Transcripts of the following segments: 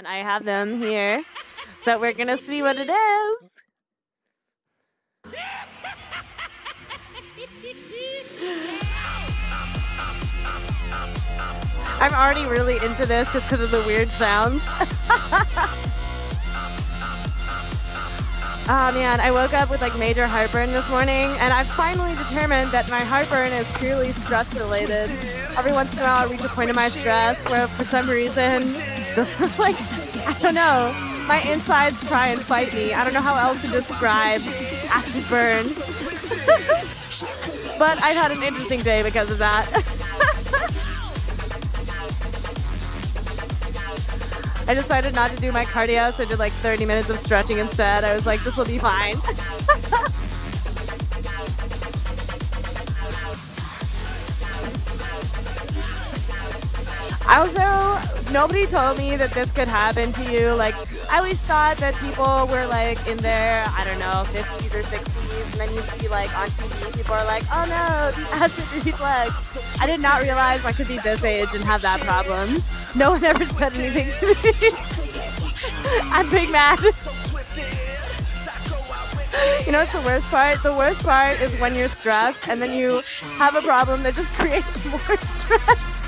And I have them here. So we're gonna see what it is. I'm already really into this just because of the weird sounds. Oh man, I woke up with like major heartburn this morning, and I've finally determined that my heartburn is purely stress related. Every once in a while, I reach a point of my stress where, for some reason, like I don't know, my insides try and fight me. I don't know how else to describe acid burn. but I've had an interesting day because of that. I decided not to do my cardio, so I did like 30 minutes of stretching instead. I was like, this will be fine. I also, nobody told me that this could happen to you. Like, I always thought that people were like in their, I don't know, 50s or 60s, and then you see like on TV, people are like, oh no, acid reflux. I did not realize I could be this age and have that problem. No one ever said anything to me. I'm big mad. You know what's the worst part? The worst part is when you're stressed and then you have a problem that just creates more stress.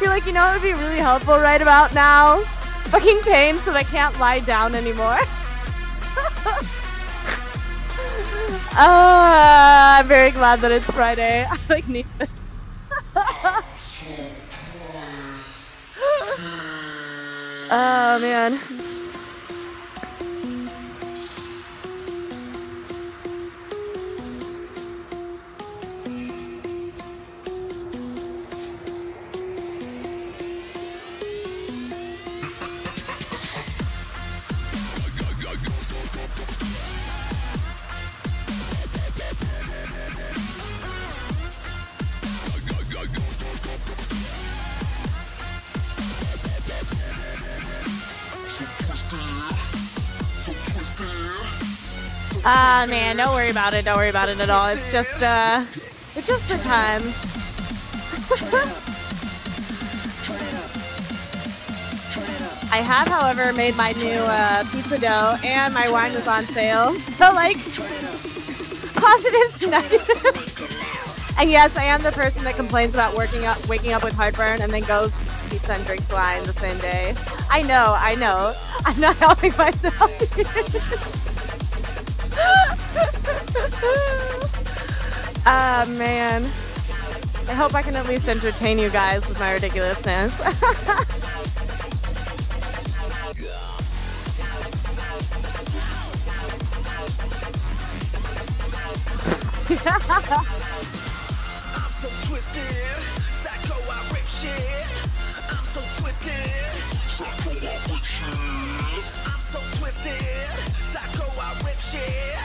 You're like, you know it would be really helpful right about now? Fucking pain so I can't lie down anymore. oh, I'm very glad that it's Friday. I like need this. Oh man. Ah, uh, man, don't worry about it. Don't worry about it at all. It's just, uh, it's just the time. I have, however, made my new uh, pizza dough, and my wine was on sale. So, like, positives to negatives. and yes, I am the person that complains about working up, waking up with heartburn, and then goes pizza and drinks wine the same day. I know, I know. I'm not helping myself. Ah, uh, man. I hope I can at least entertain you guys with my ridiculousness. I'm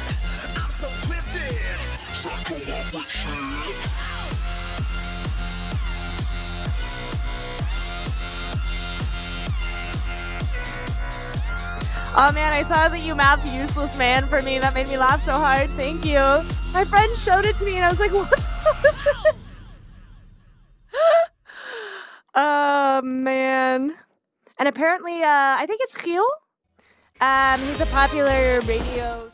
Oh man, I saw that you mapped Useless Man for me. That made me laugh so hard. Thank you. My friend showed it to me and I was like, what? oh man. And apparently, uh, I think it's Gil. Um, he's a popular radio